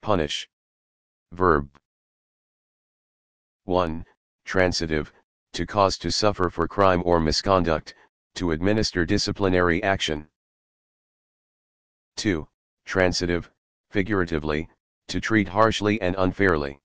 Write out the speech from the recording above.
punish. Verb 1. Transitive, to cause to suffer for crime or misconduct, to administer disciplinary action. 2. Transitive, figuratively, to treat harshly and unfairly.